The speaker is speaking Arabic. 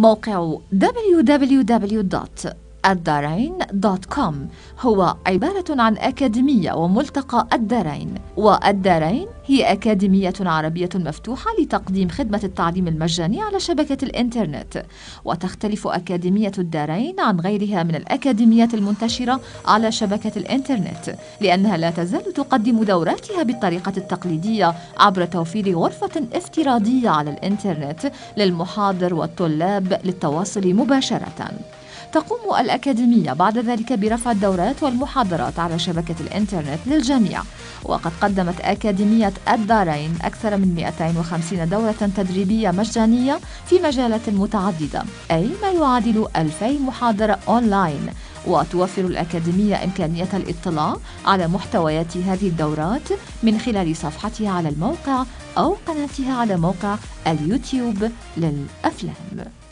موقع www. الدارين دوت كوم هو عبارة عن أكاديمية وملتقى الدارين والدارين هي أكاديمية عربية مفتوحة لتقديم خدمة التعليم المجاني على شبكة الإنترنت. وتختلف أكاديمية الدارين عن غيرها من الأكاديميات المنتشرة على شبكة الإنترنت لأنها لا تزال تقدم دوراتها بالطريقة التقليدية عبر توفير غرفة افتراضية على الإنترنت للمحاضر والطلاب للتواصل مباشرة. تقوم الأكاديمية بعد ذلك برفع الدورات والمحاضرات على شبكة الإنترنت للجميع. وقد قدمت أكاديمية الدارين أكثر من 250 دورة تدريبية مجانية في مجالات متعددة أي ما يعادل 2000 محاضرة أونلاين. وتوفر الأكاديمية إمكانية الاطلاع على محتويات هذه الدورات من خلال صفحتها على الموقع أو قناتها على موقع اليوتيوب للأفلام.